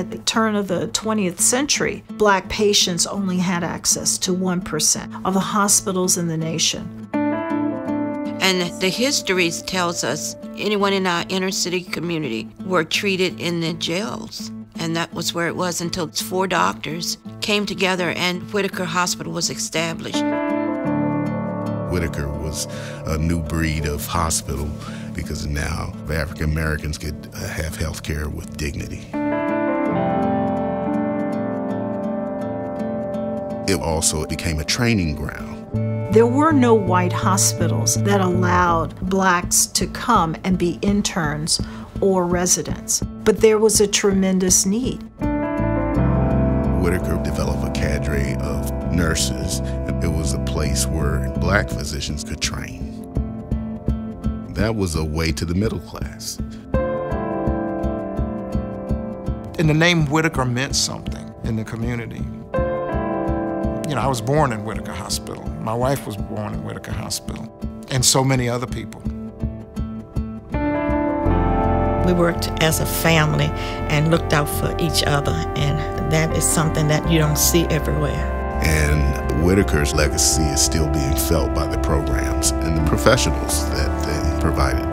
At the turn of the 20th century, black patients only had access to 1% of the hospitals in the nation. And the history tells us anyone in our inner city community were treated in the jails. And that was where it was until four doctors came together and Whittaker Hospital was established. Whittaker was a new breed of hospital because now African Americans could uh, have health care with dignity. It also became a training ground. There were no white hospitals that allowed blacks to come and be interns or residents, but there was a tremendous need. Whittaker developed a cadre of nurses. It was a place where black physicians could train. That was a way to the middle class. And the name Whittaker meant something in the community. You know, I was born in Whittaker Hospital. My wife was born in Whittaker Hospital, and so many other people. We worked as a family and looked out for each other, and that is something that you don't see everywhere. And Whittaker's legacy is still being felt by the programs and the professionals that they provided